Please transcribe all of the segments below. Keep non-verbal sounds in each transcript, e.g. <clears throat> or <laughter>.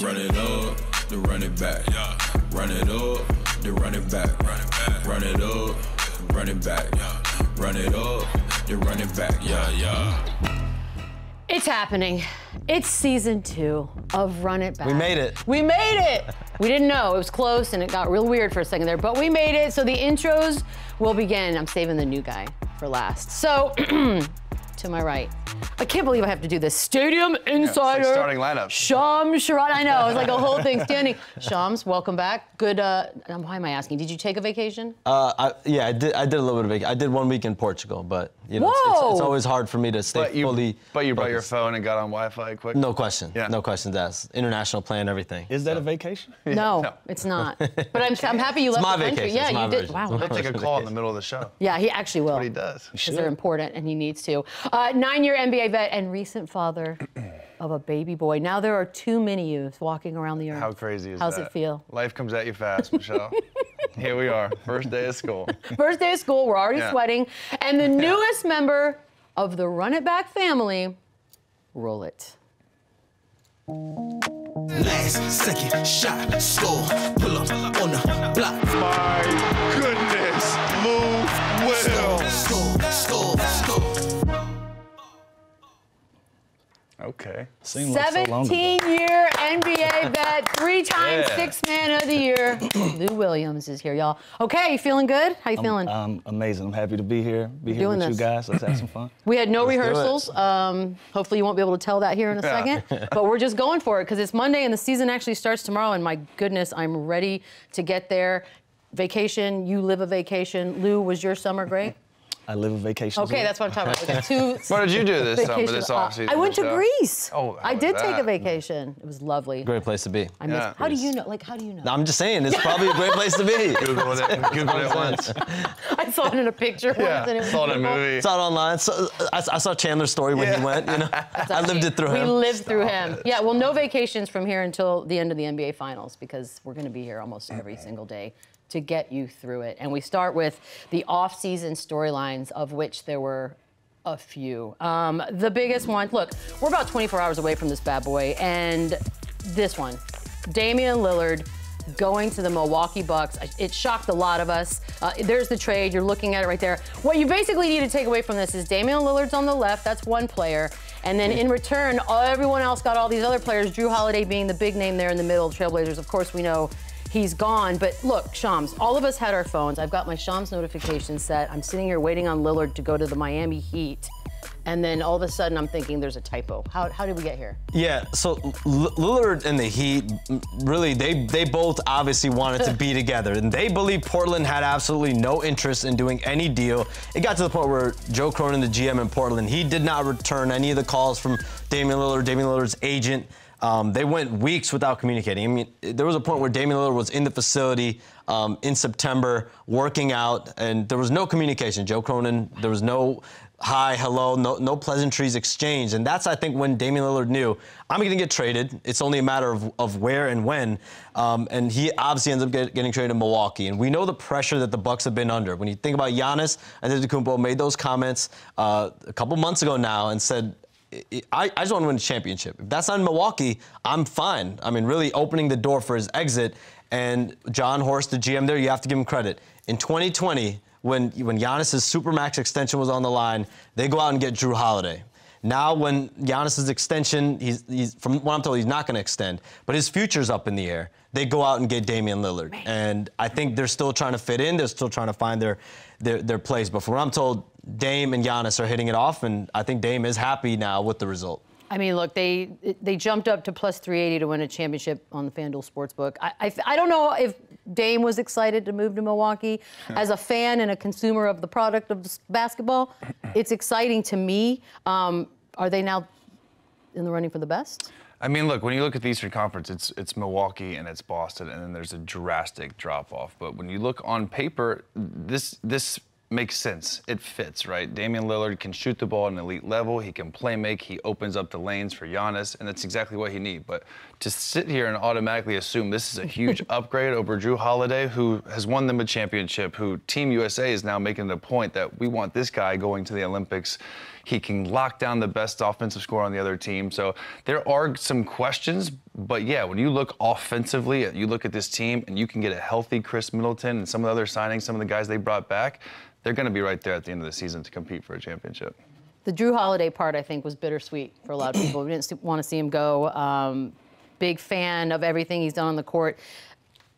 Run it up, then run it back. Run it up, then run it back. Run it back. Run it up, run it back. Run it up, then run it back. Yeah, yeah. It's happening. It's season two of Run It Back. We made it. We made it. We didn't know. It was close and it got real weird for a second there, but we made it. So the intros will begin. I'm saving the new guy for last. So <clears throat> to my right, I can't believe I have to do this. Stadium Insider. starting lineup. Shams Charania. I know. It's like a whole thing <laughs> standing. Shams, welcome back. Good. Uh, um, why am I asking? Did you take a vacation? Uh, I, yeah, I did. I did a little bit of vacation. I did one week in Portugal, but you know, it's, it's, it's always hard for me to stay But you, fully. but you brought your phone and got on Wi-Fi quick. No question. Yeah. No questions asked. International plan, everything. Is that a vacation? <laughs> no, no. it's not. <laughs> But I'm, I'm happy you left my the country. vacation. Yeah, It's my you did. version. Wow. It's He'll take a call in the middle of the show. Yeah, he actually will. What he does. because they're important and he needs to. Uh, nine-year NBA vet and recent father <clears throat> of a baby boy. Now there are too many yous walking around the earth. How crazy is How's that? How's it feel? Life comes at you <laughs> fast, Michelle. Here we are, first day of school. <laughs> First day of school, we're already Yeah. sweating, and the <laughs> newest member of the Run It Back family, roll it. Last second shot, score, pull up on the block. My goodness, move well. Score, score, Okay. Seemed like so 17-year NBA vet, three-time Yeah. Six Man of the Year. <clears throat> Lou Williams is here, y'all. Okay, you feeling good? How you feeling? I'm amazing. I'm happy to be here. Be here doing with this. you guys. Let's have some <clears throat> fun. We had no do it. rehearsals. Um, hopefully, you won't be able to tell that here in a second. but we're just going for it because it's Monday and the season actually starts tomorrow. And my goodness, I'm ready to get there. Vacation, you live a vacation. Lou, was your summer great? I live a vacation. Okay, well. that's what I'm talking about. We two What did you do this summer, vacations. this Uh, offseason? I went to Greece. Oh, I was did take a vacation. It was lovely. Great place to be. I missed. Yeah. How do you know? Like, how do you know? I'm just saying, it's probably a great place to be. <laughs> Googled it. Googled it once. I saw it in a picture once, Yeah. and it was Saw it in a beautiful. movie. Saw it online. So, I, I saw Chandler's story when Yeah. he went. You know, I lived it through we him. lived through him. Yeah, well, no vacations from here until the end of the NBA Finals because we're going to be here almost every single day to get you through it. And we start with the off-season storylines, of which there were a few. Um, the biggest one, look, we're about 24 hours away from this bad boy, and this one, Damian Lillard going to the Milwaukee Bucks. It shocked a lot of us. Uh, there's the trade. You're looking at it right there. What you basically need to take away from this is Damian Lillard's on the left. That's one player. And then in return, everyone else got all these other players. Jrue Holiday being the big name there in the middle. Trailblazers, of course, we know he's gone. But look, Shams, all of us had our phones. I've got my Shams notification set. I'm sitting here waiting on Lillard to go to the Miami Heat. And then all of a sudden, I'm thinking there's a typo. How, how did we get here? Yeah, so L- Lillard and the Heat, really, they they both obviously wanted to <laughs> be together, and they believe Portland had absolutely no interest in doing any deal. It got to the point where Joe Cronin, the GM in Portland, he did not return any of the calls from Damian Lillard, Damian Lillard's agent. Um, they went weeks without communicating. I mean, there was a point where Damian Lillard was in the facility um, in September working out, and there was no communication. Joe Cronin, there was no hi, hello, no, no pleasantries exchanged. And that's, I think, when Damian Lillard knew, I'm going to get traded. It's only a matter of, of where and when. Um, and he obviously ends up get, getting traded to Milwaukee. And we know the pressure that the Bucks have been under. When you think about Giannis, Antetokounmpo made those comments uh, a couple months ago now and said, I, I just want to win a championship. If that's not in Milwaukee, I'm fine. I mean, really opening the door for his exit. And Jon Horst, the GM there, you have to give him credit. In 2020, when when Giannis's supermax extension was on the line, they go out and get Jrue Holiday. Now, when Giannis's extension, he's, he's from what I'm told, he's not going to extend, but his future's up in the air. They go out and get Damian Lillard, and I think they're still trying to fit in. They're still trying to find their their, their place. But from what I'm told, Dame and Giannis are hitting it off, and I think Dame is happy now with the result. I mean, look, they they jumped up to plus 380 to win a championship on the FanDuel Sportsbook. I, I, I don't know if Dame was excited to move to Milwaukee. <laughs> As a fan and a consumer of the product of basketball, <clears throat> it's exciting to me. Um, are they now in the running for the best? I mean, look, when you look at the Eastern Conference, it's it's Milwaukee and it's Boston, and then there's a drastic drop off. But when you look on paper, this this makes sense. It fits, right? Damian Lillard can shoot the ball at an elite level. He can play make. He opens up the lanes for Giannis, and that's exactly what he needs. But to sit here and automatically assume this is a huge <laughs> upgrade over Jrue Holiday, who has won them a championship, who Team USA is now making the point that we want this guy going to the Olympics. He can lock down the best offensive score on the other team. So there are some questions, but yeah, when you look offensively, you look at this team and you can get a healthy Khris Middleton and some of the other signings, some of the guys they brought back, they're going to be right there at the end of the season to compete for a championship. The Jrue Holiday part, I think, was bittersweet for a lot of people. we didn't want to see him go. Um, big fan of everything he's done on the court.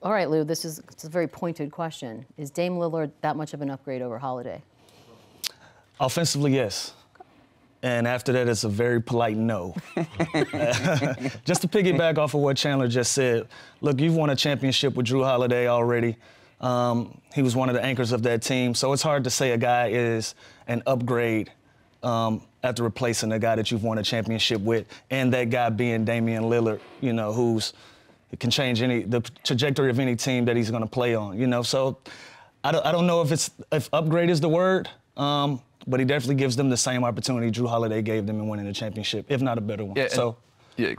All right, Lou, this is it's a very pointed question. Is Dame Lillard that much of an upgrade over Holiday? Offensively, yes. And after that, it's a very polite no. <laughs> <laughs> just to piggyback off of what Chandler just said, look, you've won a championship with Jrue Holiday already. Um, he was one of the anchors of that team. So it's hard to say a guy is an upgrade um, after replacing a guy that you've won a championship with, and that guy being Damian Lillard, you know, who's can change any the trajectory of any team that he's going to play on. You know, so I don't, I don't know if it's if upgrade is the word, um, but he definitely gives them the same opportunity Jrue Holiday gave them in winning the championship, if not a better one. Yeah, so. yeah,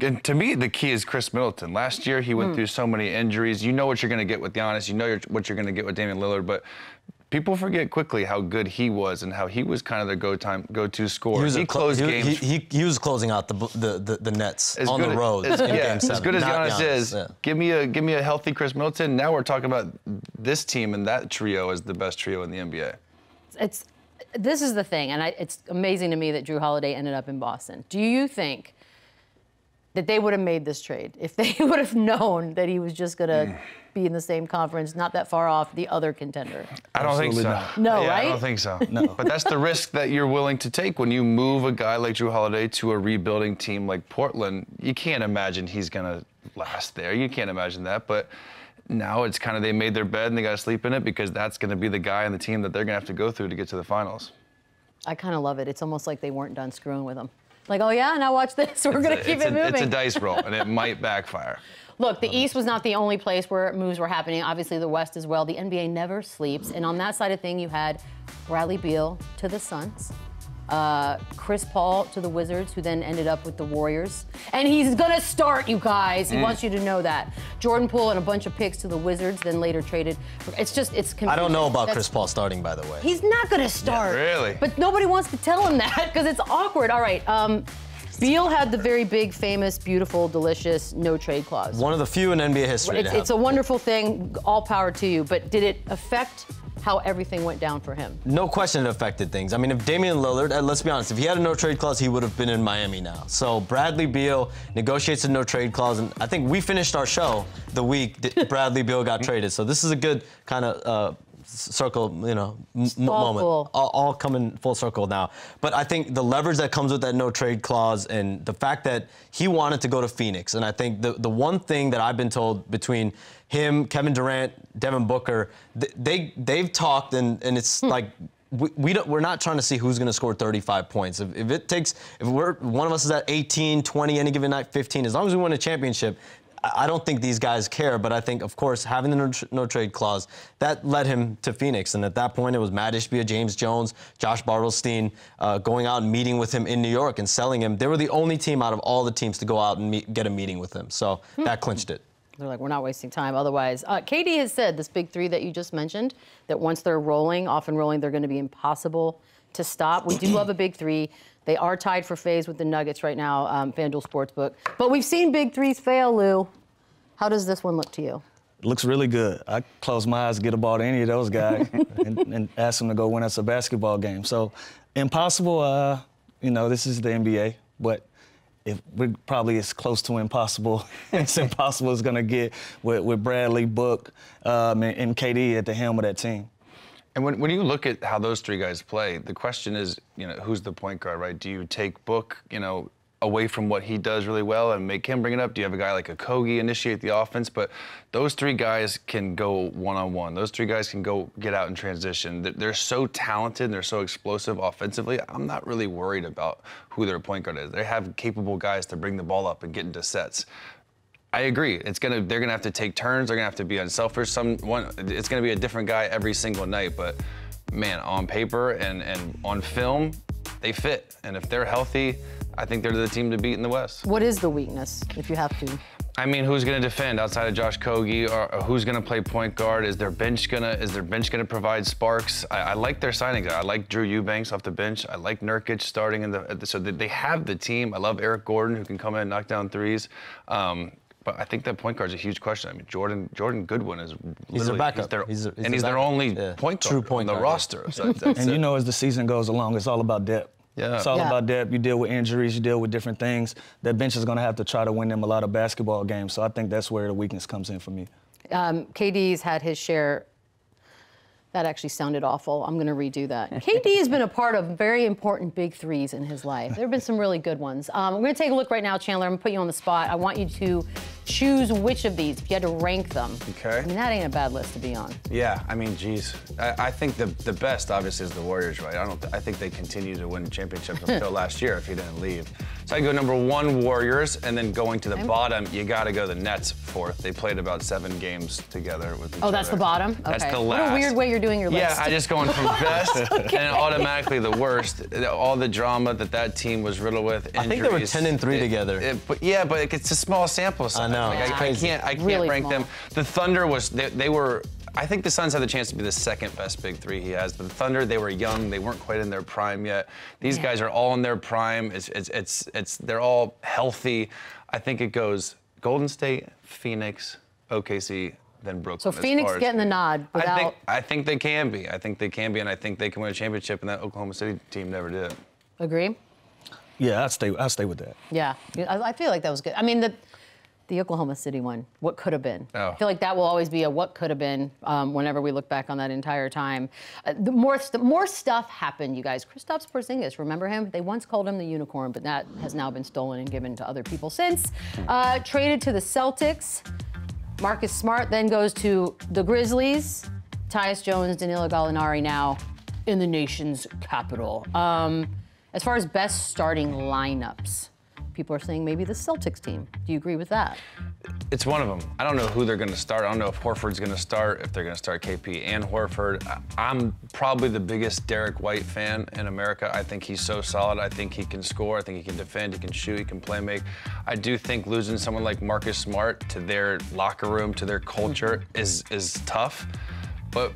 and to me, the key is Khris Middleton. Last year, he went mm. through so many injuries. You know what you're going to get with Giannis. You know you're, what you're going to get with Damian Lillard. But people forget quickly how good he was and how he was kind of the go time go to scorer. He, was he closed he, games. He, he, he, was closing out the the, the, the nets as on the road as, in yeah, game seven. As good as Giannis, Giannis is, yeah. give me a give me a healthy Khris Middleton. Now we're talking about this team and that trio as the best trio in the NBA. It's this is the thing, and I, it's amazing to me that Jrue Holiday ended up in Boston. Do you think? that they would have made this trade if they <laughs> would have known that he was just going to mm. be in the same conference, not that far off the other contender. I don't Absolutely think so. Not. No, yeah, right? I don't think so. no. <laughs> But that's the risk that you're willing to take when you move a guy like Jrue Holiday to a rebuilding team like Portland. You can't imagine he's going to last there. You can't imagine that. But now it's kind of they made their bed and they got to sleep in it because that's going to be the guy and the team that they're going to have to go through to get to the finals. I kind of love it. It's almost like they weren't done screwing with them. Like, oh yeah, now watch this. <laughs> We're going to keep it a, moving. It's a dice roll, and it <laughs> might backfire. Look, the um, East was not the only place where moves were happening. Obviously, the West as well. The NBA never sleeps. And on that side of thing, you had Bradley Beal to the Suns uh, Chris Paul to the Wizards, who then ended up with the Warriors. And he's gonna start, you guys. He mm. wants you to know that. Jordan Poole and a bunch of picks to the Wizards, then later traded. It's just, it's confusing. I don't know about That's, Chris Paul starting, by the way. He's not gonna start. Yeah, really? But nobody wants to tell him that because it's awkward. All right. Um, Beal had the very big, famous, beautiful, delicious no trade clause. One of the few in NBA history. It's, it's a wonderful thing. All power to you. But did it affect how everything went down for him. No question it affected things. I mean, if Damian Lillard, uh, let's be honest, if he had a no trade clause, he would have been in Miami now. So Bradley Beal negotiates a no trade clause, and I think we finished our show the week <laughs> Bradley Beal got traded. So this is a good kind of uh, circle, you know, m- moment. All, all coming full circle now. But I think the leverage that comes with that no trade clause and the fact that he wanted to go to Phoenix, and I think the the one thing that I've been told between him, Kevin Durant, Devin Booker, they they've talked and and it's hmm. like we, we don't, we're not trying to see who's going to score 35 points. If, if, it takes, if we're one of us is at 18, 20, any given night, 15, as long as we win a championship, I don't think these guys care. But I think, of course, having the no, no trade clause that led him to Phoenix, and at that point it was Mat Ishbia, James Jones, Josh Bartelstein uh, going out and meeting with him in New York and selling him. They were the only team out of all the teams to go out and meet, get a meeting with him. So hmm. that clinched it. They're like, we're not wasting time otherwise. Uh, KD has said, this big three that you just mentioned, that once they're rolling, off and rolling, they're going to be impossible to stop. We do <clears throat> love a big three. They are tied for phase with the Nuggets right now, um, FanDuel Sportsbook. But we've seen big threes fail, Lou. How does this one look to you? It looks really good. I close my eyes, get a ball to any of those guys, <laughs> and, and, ask them to go win us a basketball game. So, impossible. Uh, you know, this is the NBA, but if we're probably as close to impossible <laughs> as impossible is going to get with, with Bradley, Book, um, and, and KD at the helm of that team. And when, when you look at how those three guys play, the question is, you know, who's the point guard, right? Do you take Book, you know, away from what he does really well and make him bring it up? Do you have a guy like Okogie initiate the offense? But those three guys can go one on one. Those three guys can go get out and transition. They're so talented and they're so explosive offensively. I'm not really worried about who their point guard is. They have capable guys to bring the ball up and get into sets. I agree. It's gonna. They're gonna have to take turns. They're gonna have to be unselfish. Some one. It's gonna be a different guy every single night. But man, on paper and and on film, they fit. And if they're healthy, I think they're the team to beat in the West. What is the weakness, if you have to? I mean, who's going to defend outside of Josh Okogie, or, who's going to play point guard? Is their bench gonna is their bench going to provide sparks? I, I like their signings. I like Drew Eubanks off the bench. I like Nurkic starting in the so they have the team. I love Eric Gordon who can come in and knock down threes. Um, but I think that point guard is a huge question. I mean, Jordan Jordan Goodwin is He's their literally- backup. their- He's their- he's and he's their their only Yeah. point guard True point on the guard, yeah. roster. <laughs> So that's And you know, as the season goes along, it's all about depth. Yeah. It's all Yeah. about depth. You deal with injuries, you deal with different things. That bench is going to have to try to win them a lot of basketball games. So I think that's where the weakness comes in for me. Um, KD's had his share. That actually sounded awful. I'm going to redo that. <laughs> KD has been a part of very important big threes in his life. There have been some really good ones. Um, we're going to take a look right now, Chandler. I'm going to put you on the spot. I want you to choose which of these, if you had to rank them. Okay. I mean, that ain't a bad list to be on. Yeah, I mean, geez, I, I think the the best obviously is the Warriors, right? I don't. I think they continue to win championships until <laughs> last year if he didn't leave. So I go number one Warriors, and then going to the bottom, you got to go the Nets fourth. They played about seven games together with each Oh, that's other. the bottom? That's Okay. the What a weird way you're doing your Yeah, list. I just going from <laughs> best and automatically the worst. All the drama that that team was riddled with. Injuries, I think they were 10 and three It- together. it- but yeah, but it's a small sample size. I know, Like, it's I, I can't. I can't Really rank them. The Thunder was. They, they were. I think the Suns had the chance to be the second best big three he has. But the Thunder, they were young. They weren't quite in their prime yet. These Yeah. guys are all in their prime. It's, it's, it's, it's, they're all healthy. I think it goes Golden State, Phoenix, OKC, then Brooklyn. So Phoenix far as- getting the nod I think, without- I think they can be. I think they can be, and I think they can win a championship, and that Oklahoma City team never did. Agree? Yeah, I'd stay. I'd stay with that. Yeah, I, I feel like that was good. I mean, the the Oklahoma City one, what could have been. Oh. I feel like that will always be a what could have been um, whenever we look back on that entire time. Uh, the more st- more stuff happened, you guys. Kristaps Porzingis, remember him? They once called him the unicorn, but that has now been stolen and given to other people since. Uh, traded to the Celtics. Marcus Smart then goes to the Grizzlies. Tyus Jones, Danilo Gallinari now in the nation's capital. Um, as far as best starting lineups, people are saying maybe the Celtics team. Do you agree with that? It's one of them. I don't know who they're going to start. I don't know if Horford's going to start, if they're going to start KP and Horford. I'm probably the biggest Derrick White fan in America. I think he's so solid. I think he can score. I think he can defend. He can shoot. He can play make. I do think losing someone like Marcus Smart to their locker room, to their culture, <laughs> is is tough. But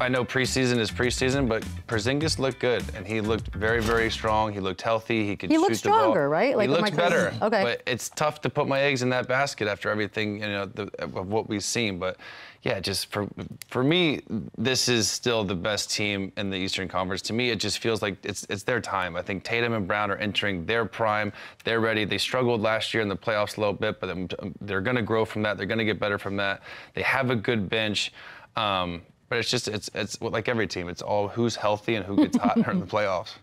I know preseason is preseason, but Porzingis looked good, and he looked very, very strong. He looked healthy. He could He shoot looked the ball. stronger, right? Like, he looked better. Okay. But it's tough to put my eggs in that basket after everything you know the, of what we've seen. But yeah, just for for me, this is still the best team in the Eastern Conference. To me, it just feels like it's it's their time. I think Tatum and Brown are entering their prime. They're ready. They struggled last year in the playoffs a little bit, but um, they're going to grow from that. They're going to get better from that. They have a good bench. Um, but it's just it's it's like every team. It's all who's healthy and who gets hot <laughs> in the playoffs.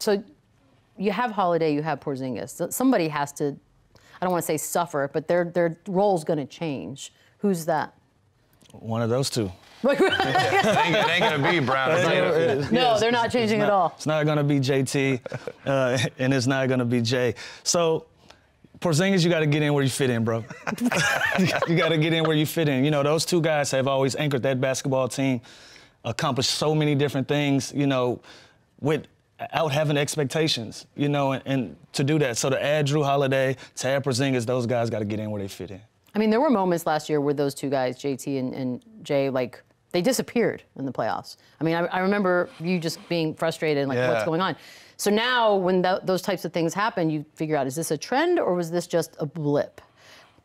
So you have Holiday, you have Porzingis. Somebody has to, I don't want to say suffer, but their their role's going to change. Who's that? One of those two. it, ain't, it ain't gonna be Brown. or Tatum. No, they're not changing at all. It's not going to be JT, uh, and it's not going to be Jay. So, Porzingis, you got to get in where you fit in, bro. <laughs> you got to get in where you fit in. You know, those two guys have always anchored that basketball team, accomplished so many different things. You know, without having expectations. You know, and, and to do that, so to add Jrue Holiday, to add Porzingis, those guys got to get in where they fit in. I mean, there were moments last year where those two guys, JT and, and Jay, like they disappeared in the playoffs. I mean, I, I remember you just being frustrated and like, what's going on? So now, when tho- those types of things happen, you figure out is this a trend or was this just a blip?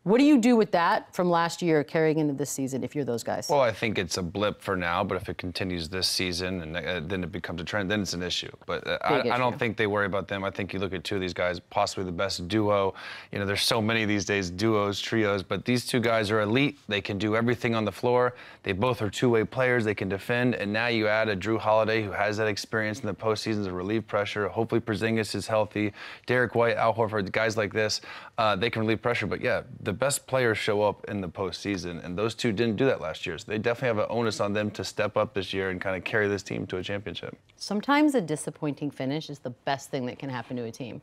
What do you do with that from last year carrying into this season if you're those guys? Well, I think it's a blip for now, but if it continues this season and uh, then it becomes a trend, then it's an issue. But uh, I, I don't think they worry about them. I think you look at two of these guys, possibly the best duo. You know, there's so many these days, duos, trios, but these two guys are elite. They can do everything on the floor. They both are two-way players. They can defend. And now you add a Jrue Holiday who has that experience in the postseason to relieve pressure. Hopefully Porzingis is healthy. Derrick White, Al Horford, guys like this, uh, they can relieve pressure. But yeah, the best players show up in the postseason, and those two didn't do that last year. So they definitely have an onus on them to step up this year and kind of carry this team to a championship. Sometimes a disappointing finish is the best thing that can happen to a team.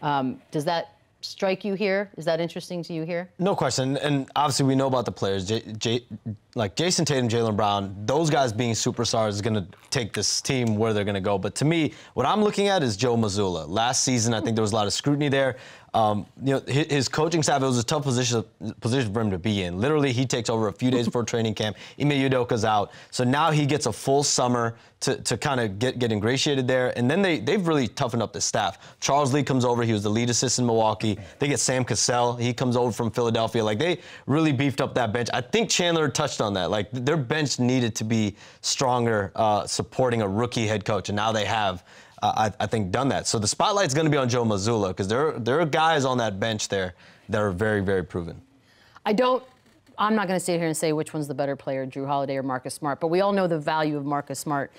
Um, does that strike you here? Is that interesting to you here? No question, and obviously we know about the players. J- J- like Jayson Tatum, Jaylen Brown, those guys being superstars is going to take this team where they're going to go. But to me, what I'm looking at is Joe Mazzulla. Last season, I think there was a lot of scrutiny there. Um, you know, his, his coaching staff, it was a tough position position for him to be in. Literally, he takes over a few days <laughs> before training camp. Ime Udoka's out. So now he gets a full summer to, to kind of get, get ingratiated there. And then they, they've really toughened up the staff. Charles Lee comes over. He was the lead assistant in Milwaukee. They get Sam Cassell. He comes over from Philadelphia. Like, they really beefed up that bench. I think Chandler touched on that. Like, their bench needed to be stronger uh, supporting a rookie head coach. And now they have uh, I, I, think, done that. So the spotlight's going to be on Joe Mazzulla because there, there are guys on that bench there that are very, very proven. I don't. I'm not going to sit here and say which one's the better player, Jrue Holiday or Marcus Smart, but we all know the value of Marcus Smart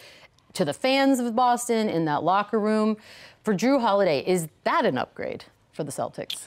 to the fans of Boston in that locker room. For Jrue Holiday, is that an upgrade for the Celtics?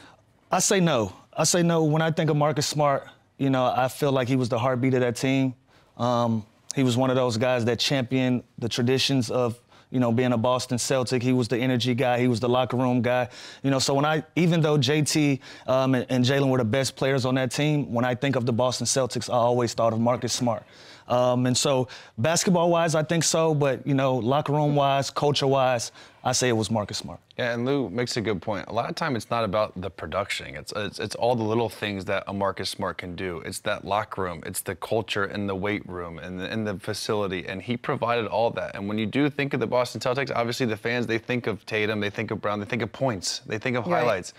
I say no. I say no. When I think of Marcus Smart, you know, I feel like he was the heartbeat of that team. Um, he was one of those guys that championed the traditions of you know, being a Boston Celtic, he was the energy guy, he was the locker room guy. You know, so when I, even though JT um, and, and Jalen were the best players on that team, when I think of the Boston Celtics, I always thought of Marcus Smart. Um, and so, basketball wise, I think so, but you know, locker room wise, culture wise, I say it was Marcus Smart. Yeah, and Lou makes a good point. A lot of time, it's not about the production. It's, it's it's all the little things that a Marcus Smart can do. It's that locker room. It's the culture in the weight room and the, in the facility, and he provided all that. And when you do think of the Boston Celtics, obviously the fans they think of Tatum, they think of Brown, they think of points, they think of right. highlights.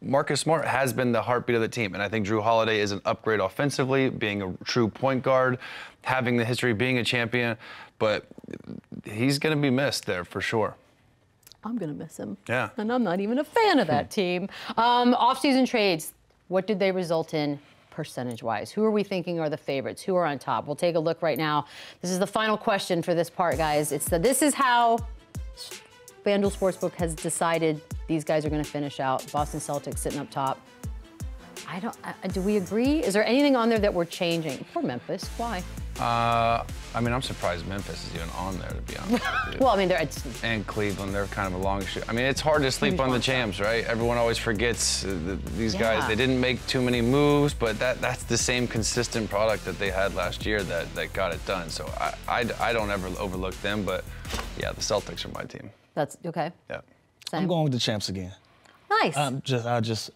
Marcus Smart has been the heartbeat of the team, and I think Jrue Holiday is an upgrade offensively, being a true point guard, having the history of being a champion, but he's going to be missed there for sure. I'm going to miss him. Yeah. And I'm not even a fan of that hmm. team. Um, off-season trades, what did they result in percentage-wise? Who are we thinking are the favorites? Who are on top? We'll take a look right now. This is the final question for this part, guys. It's the this is how FanDuel Sportsbook has decided these guys are going to finish out. Boston Celtics sitting up top. I don't. Uh, do we agree? Is there anything on there that we're changing? For Memphis, why? Uh, I mean, I'm surprised Memphis is even on there, to be honest with you. <laughs> well, I mean, they're and Cleveland, they're kind of a long shot. I mean, it's hard to sleep on the champs, right? Everyone always forgets uh, these yeah. guys. They didn't make too many moves, but that that's the same consistent product that they had last year that that got it done. So I I, I don't ever overlook them, but yeah, the Celtics are my team. That's okay. Yeah. Same. I'm going with the champs again. Nice. I'm just I just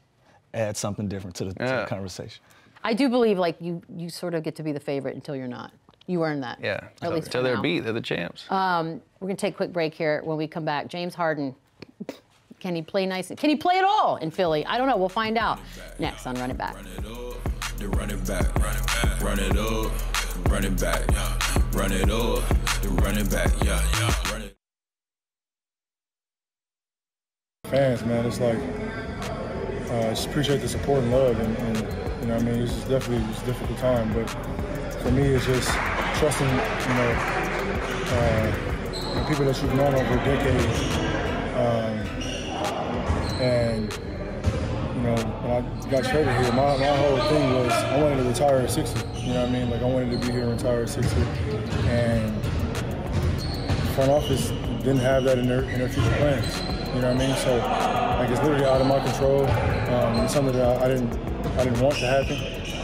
add something different to the, yeah. to the, conversation. I do believe like you you sort of get to be the favorite until you're not. You earn that. Yeah. At least until they're beat, they're the champs. Um, we're gonna take a quick break here. When we come back, James Harden. Can he play nice? Can he play at all in Philly? I don't know. We'll find out next on Run It Back. Run it up, run it back, run it back, run it up, run it back, run it up, run it back, yeah, yeah, run it. Fans, man, it's like uh, just appreciate the support and love, and, and you know, I mean, it's definitely it's a difficult time, but for me, it's just trusting, you know, uh, people that you've known over decades, um, and you know, when I got traded here, my, my whole thing was I wanted to retire at 60. You know what I mean? Like I wanted to be here and retire at 60, and front office didn't have that in their in their future plans. You know what I mean? So like it's literally out of my control. Um, it's something that I, I, didn't I didn't want to happen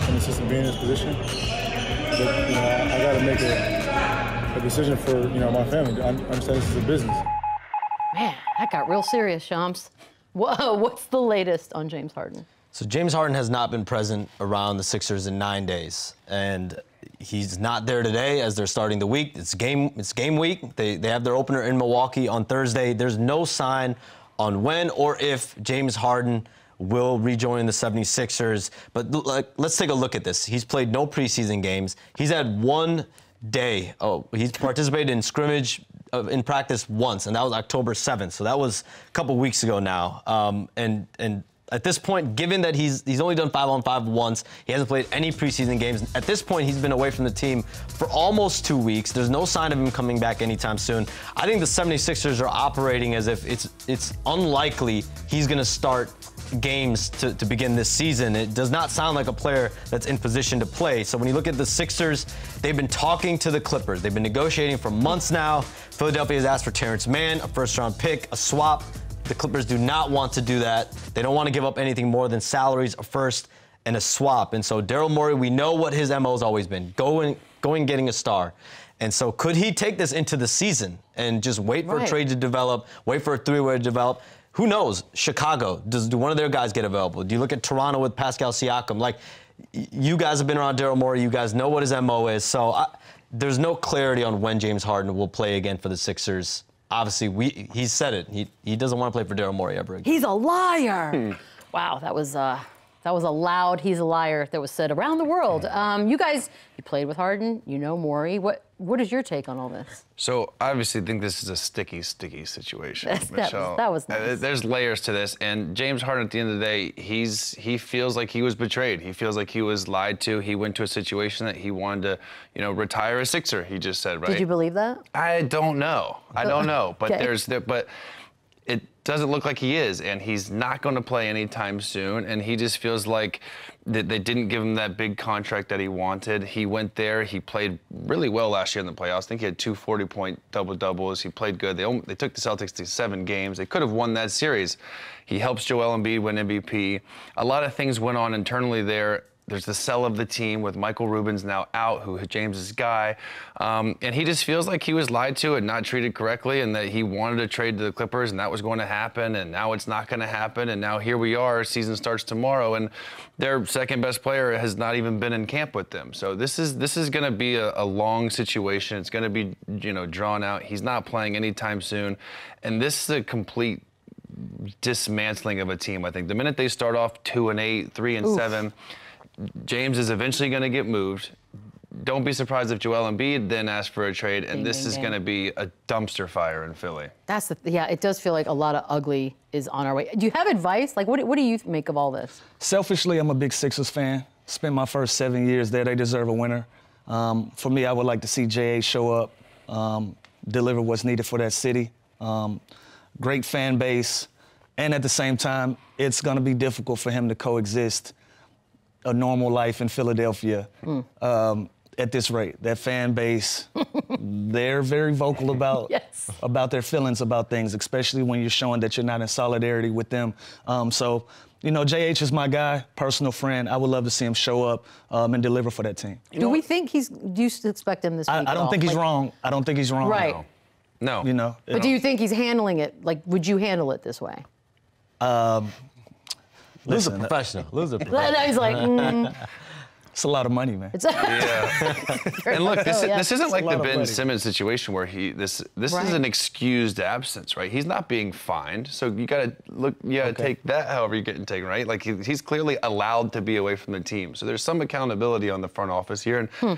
in the system being in this position. But you know, I, got to make a, a decision for you know my family. I understand this is a business. Man, that got real serious, Shams. <laughs> Whoa, what's the latest on James Harden? So James Harden has not been present around the Sixers in nine days, and he's not there today as they're starting the week. It's game. It's game week. They they have their opener in Milwaukee on Thursday. There's no sign on when or if James Harden will rejoin the 76ers. But like, let's take a look at this. He's played no preseason games. He's had one day. Oh, he's participated in scrimmage uh, in practice once, and that was October 7th. So that was a couple weeks ago now. Um, and and at this point, given that he's he's only done five on five once, he hasn't played any preseason games. At this point, he's been away from the team for almost two weeks. There's no sign of him coming back anytime soon. I think the 76ers are operating as if it's it's unlikely he's going to start games to, to begin this season. It does not sound like a player that's in position to play. So when you look at the Sixers, they've been talking to the Clippers. They've been negotiating for months now. Philadelphia has asked for Terance Mann, a first round pick, a swap. The Clippers do not want to do that. They don't want to give up anything more than salaries, a first, and a swap. And so Daryl Morey, we know what his MO has always been going, going getting a star. And so could he take this into the season and just wait for right. a trade to develop, wait for a three-way to develop? Who knows? Chicago, does do one of their guys get available? Do you look at Toronto with Pascal Siakam? Like, y- you guys have been around Daryl Morey. You guys know what his mo is. So I, there's no clarity on when James Harden will play again for the Sixers. Obviously, we he's said it. He he doesn't want to play for Daryl Morey ever again. He's a liar. wow, that was uh, that was a loud "he's a liar" that was said around the world. Um, you guys, you played with Harden. You know Morey. What what is your take on all this? So I obviously think this is a sticky, sticky situation, That's- that was- Michelle. that was nice. There's layers to this, and James Harden, at the end of the day, he's he feels like he was betrayed. He feels like he was lied to. He went to a situation that he wanted to, you know, retire a Sixer. He just said, right? Did you believe that? I don't know. I don't know. <laughs> But Okay. there's there, but doesn't look like he is, and he's not going to play anytime soon. And he just feels like that they didn't give him that big contract that he wanted. He went there. He played really well last year in the playoffs. I think he had two 40-point double doubles. He played good. They they took the Celtics to seven games. They could have won that series. He helps Joel Embiid win MVP. A lot of things went on internally there there's the sell of the team with Michael Rubens now out, who James's guy, um, and he just feels like he was lied to and not treated correctly, and that he wanted to trade to the Clippers, and that was going to happen, and now it's not going to happen, and now here we are. Season starts tomorrow, and their second best player has not even been in camp with them. So this is this is going to be a, a long situation. It's going to be you know drawn out. He's not playing anytime soon, and this is a complete dismantling of a team. I think the minute they start off two and eight, three and seven, James is eventually going to get moved. Don't be surprised if Joel Embiid then asks for a trade, and Ding, this ding, is going to be a dumpster fire in Philly. That's the yeah. It does feel like a lot of ugly is on our way. Do you have advice? Like, what, what do you make of all this? Selfishly, I'm a big Sixers fan. Spent my first seven years there. They deserve a winner. Um, for me, I would like to see JA show up, um, deliver what's needed for that city. Um, great fan base, and at the same time, it's going to be difficult for him to coexist a normal life in Philadelphia um, at this rate. That fan base, <laughs> they're very vocal about Yes. about their feelings about things, especially when you're showing that you're not in solidarity with them. Um, so, you know, JH is my guy, personal friend. I would love to see him show up um, and deliver for that team. do we think he's? Do you expect him this I, week? I at don't all? think he's Like- wrong. I don't think he's wrong. Right. No. You know, But do you think he's handling it? Like, would you handle it this way? Lose a professional. Lose a <laughs> professional. He's like, <laughs> mm, it's a lot of money, man. it's <laughs> And look, this, so, yeah. this isn't like the Ben money. Simmons situation where he this this Right. is an excused absence, right? He's not being fined, so you got to look. You got to Okay. take that however you're getting taken, right? Like he, he's clearly allowed to be away from the team, so there's some accountability on the front office here. And Hmm.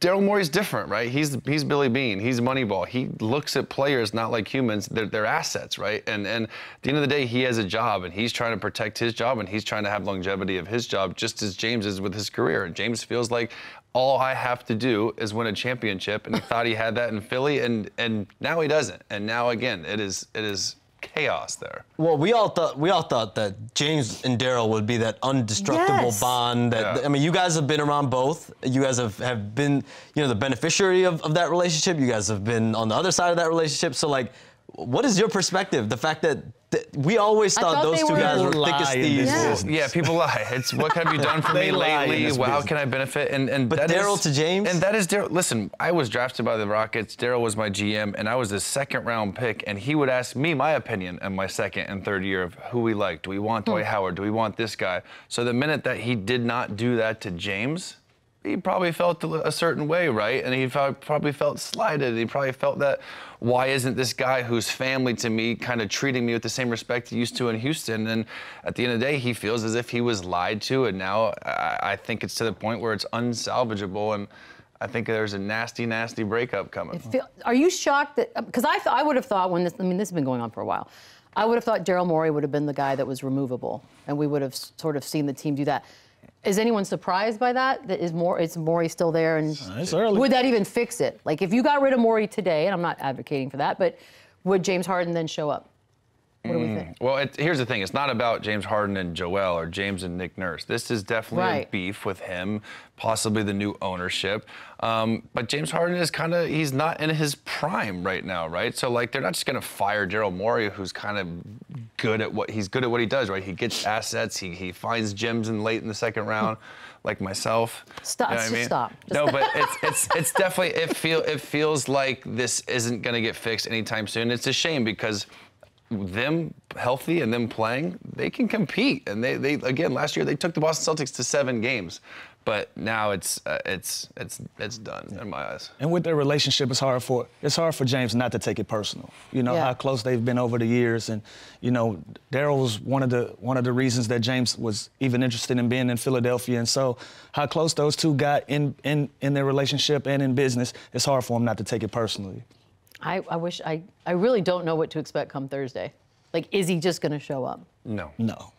Daryl Morey's different, right? He's he's Billy Beane. He's Moneyball. He looks at players not like humans; they're, they're assets, right? And and at the end of the day, he has a job, and he's trying to protect his job, and he's trying to have longevity of his job, just as James is with his career. And James feels like all I have to do is win a championship, and he thought he had that in Philly, and and now he doesn't. And now again, it is it is chaos there. Well, we all thought we all thought that James and Daryl would be that indestructible Yes. bond. That Yeah. I mean, you guys have been around both. You guys have, have been, you know, the beneficiary of, of that relationship. You guys have been on the other side of that relationship. So, like, what is your perspective? The fact that, that we always thought, thought those two were- guys were People thick as thieves. Yeah. Yeah, people lie. It's what have you done for <laughs> me lately? Well, how can I benefit? And and But Daryl to James? And that is Daryl. Listen, I was drafted by the Rockets. Daryl was my GM, and I was a second round pick. And he would ask me my opinion in my second and third year of who we like. Do we want hmm. Dwight Howard? Do we want this guy? So the minute that he did not do that to James. He probably felt a certain way, right? And he probably felt slighted. He probably felt that, why isn't this guy who's family to me kind of treating me with the same respect he used to in Houston? And at the end of the day, he feels as if he was lied to. And now I, I think it's to the point where it's unsalvageable. And I think there's a nasty, nasty breakup coming. Feel- Are you shocked that? Um, because I, th- I would have thought when this, I mean, this has been going on for a while. I would have thought Daryl Morey would have been the guy that was removable, and we would have sort of seen the team do that. Is anyone surprised by that? That is more, is Morey still there? And it's early. would that even fix it? Like, if you got rid of Morey today, and I'm not advocating for that, but would James Harden then show up? What do we think? Well, it, here's the thing. It's not about James Harden and Joel or James and Nick Nurse. This is definitely a beef with him, possibly the new ownership. Um, but James Harden is kind of, he's not in his prime right now, right? So, like, they're not just going to fire Daryl Morey, who's kind of good at what, he's good at what he does, right? He gets assets, he, he finds gems in late in the second round. <laughs> Like myself. Stop, You know I mean? stop. No, but it's it's it's definitely it feel it feels like this isn't gonna get fixed anytime soon. It's a shame because them healthy and them playing, they can compete. And they, they again last year they took the Boston Celtics to seven games, but now it's uh, it's it's it's done in my eyes. And with their relationship, it's hard for it's hard for James not to take it personal. You know Yeah. how close they've been over the years, and you know Daryl was one of the one of the reasons that James was even interested in being in Philadelphia. And so, how close those two got in in in their relationship and in business, it's hard for him not to take it personally. I, I wish I, I really don't know what to expect come Thursday. Like, is he just going to show up? No. No.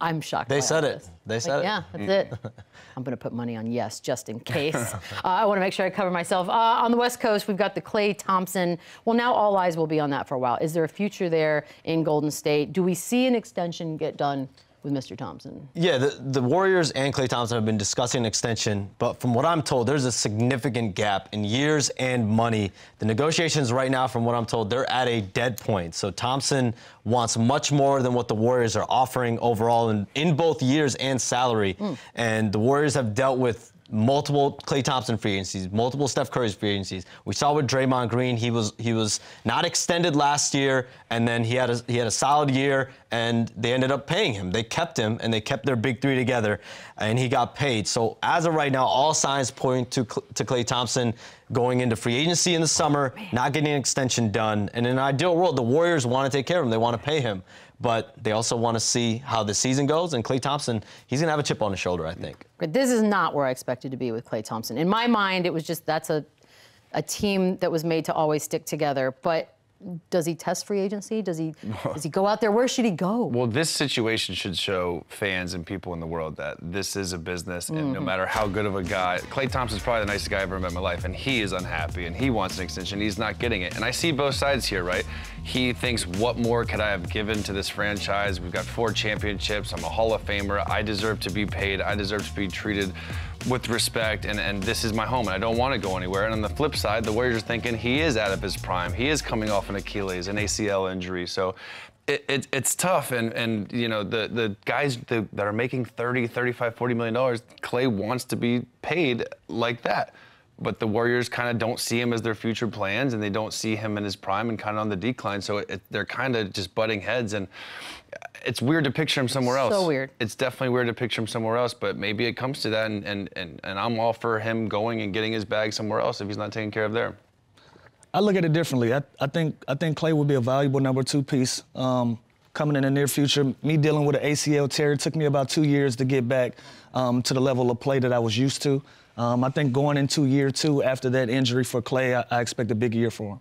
I'm shocked. They by said all it. this. They Like, said it. Yeah, that's it. <laughs> I'm going to put money on yes, just in case. <laughs> uh, I want to make sure I cover myself. Uh, on the West Coast, we've got the Klay Thompson. Well, now all eyes will be on that for a while. Is there a future there in Golden State? Do we see an extension get done with Mr. Thompson? Yeah, the, the Warriors and Klay Thompson have been discussing an extension, but from what I'm told, there's a significant gap in years and money. The negotiations right now, from what I'm told, they're at a dead point. So Thompson wants much more than what the Warriors are offering overall in, in both years and salary. Hmm. And the Warriors have dealt with multiple Klay Thompson free agencies, multiple Steph Curry's free agencies. We saw with Draymond Green, he was he was not extended last year, and then he had a he had a solid year, and they ended up paying him. They kept him, and they kept their big three together, and he got paid. So as of right now, all signs point to to Klay Thompson going into free agency in the summer, not getting an extension done. And in an ideal world, the Warriors want to take care of him. They want to pay him. But they also want to see how the season goes. And Klay Thompson, he's going to have a chip on his shoulder, I think. This is not where I expected to be with Klay Thompson. In my mind, it was just that's a, a team that was made to always stick together. But does he test free agency? Does he <laughs> does he go out there? Where should he go? Well, this situation should show fans and people in the world that this is a business, and no mm-hmm. matter how good of a guy, Klay Thompson's probably the nicest guy I've ever met in my life, and he is unhappy, and he wants an extension. He's not getting it, and I see both sides here, right? He thinks, what more could I have given to this franchise? We've got four championships. I'm a Hall of Famer. I deserve to be paid. I deserve to be treated with respect, and, and this is my home, and I don't want to go anywhere. And on the flip side, the Warriors are thinking he is out of his prime. He is coming off an Achilles, an ACL injury. So it, it, it's tough, and, and you know the, the guys that, are making 30, 35, 40 million dollars, Klay wants to be paid like that. But the Warriors kind of don't see him as their future plans, and they don't see him in his prime and kind of on the decline. So it, they're kind of just butting heads, and it's weird to picture him somewhere else. So weird. It's definitely weird to picture him somewhere else, but maybe it comes to that, and, and, and, and I'm all for him going and getting his bag somewhere else if he's not taken care of there. I look at it differently. I, I think I think Klay would be a valuable number two piece um, coming in the near future. Me dealing with an ACL tear it took me about two years to get back um, to the level of play that I was used to. Um, I think going into year two after that injury for Klay, I, I expect a big year for him.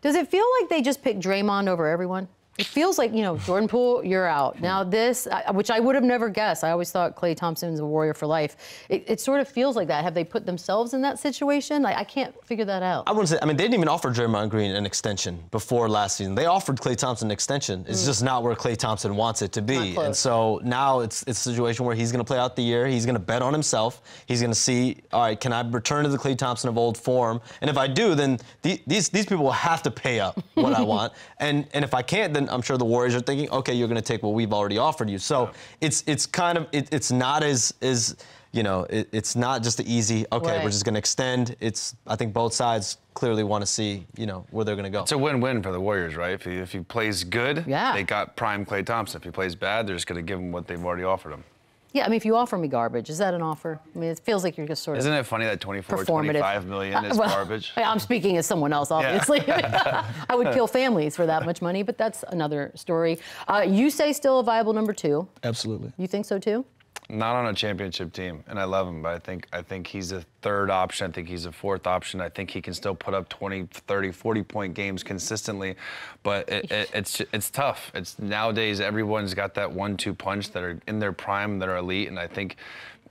Does it feel like they just picked Draymond over everyone? It feels like, you know, Jordan Poole, you're out. Now hmm. this, which I would have never guessed. I always thought Klay Thompson was a warrior for life. It, it sort of feels like that. Have they put themselves in that situation? I, I can't figure that out. I wouldn't say. I mean, they didn't even offer Draymond Green an extension before last season. They offered Klay Thompson an extension. It's hmm. just not where Klay Thompson wants it to be. And so now it's it's a situation where he's going to play out the year. He's going to bet on himself. He's going to see, all right, can I return to the Klay Thompson of old form? And if I do, then the, these these people will have to pay up what I <laughs> want. And and if I can't, then I'm sure the Warriors are thinking, okay, you're going to take what we've already offered you. So it's it's kind of it, it's not as as you know, it, it's not just the easy. Okay, Right. we're just going to extend. It's I think both sides clearly want to see you know where they're going to go. It's a win-win for the Warriors, right? If he, if he plays good, Yeah. they got prime Klay Thompson. If he plays bad, they're just going to give him what they've already offered him. Yeah, I mean, if you offer me garbage, is that an offer? I mean, it feels like you're just sort of Isn't it funny that 24, performative. 25 million is Uh, well, garbage? <laughs> I'm speaking as someone else, obviously. <laughs> <laughs> I would kill families for that much money, but that's another story. Uh, you say still a viable number two. Absolutely. You think so too? Not on a championship team, and I love him, but I think I think he's a third option. I think he's a fourth option. I think he can still put up 20, 30, 40 point games consistently, but it, it, it's it's tough. It's nowadays everyone's got that one-two punch that are in their prime, that are elite, and I think,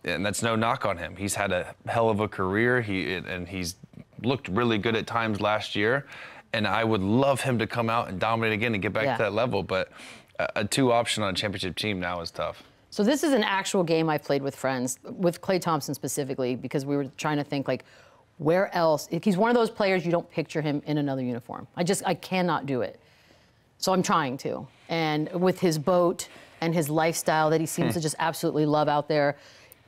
and that's no knock on him. He's had a hell of a career. He and he's looked really good at times last year, and I would love him to come out and dominate again and get back Yeah. to that level, but. A a two option on a championship team now is tough. So this is an actual game I've played with friends, with Klay Thompson specifically, because we were trying to think like, where else? He's one of those players you don't picture him in another uniform. I just I cannot do it. So I'm trying to. And with his boat and his lifestyle that he seems hmm. to just absolutely love out there,